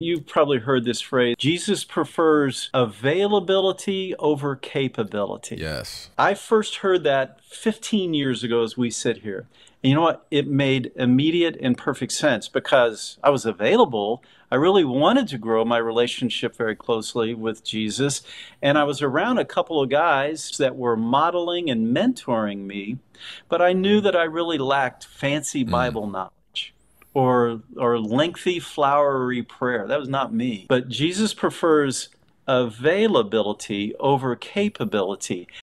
You've probably heard this phrase Jesus prefers availability over capability. Yes. I first heard that 15 years ago as we sit here. And you know what? It made immediate and perfect sense because I was available. I really wanted to grow my relationship very closely with Jesus. And I was around a couple of guys that were modeling and mentoring me, but I knew that I really lacked fancy mm. Bible knowledge or or lengthy flowery prayer. That was not me. But Jesus prefers availability over capability.